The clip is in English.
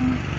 Mm-hmm.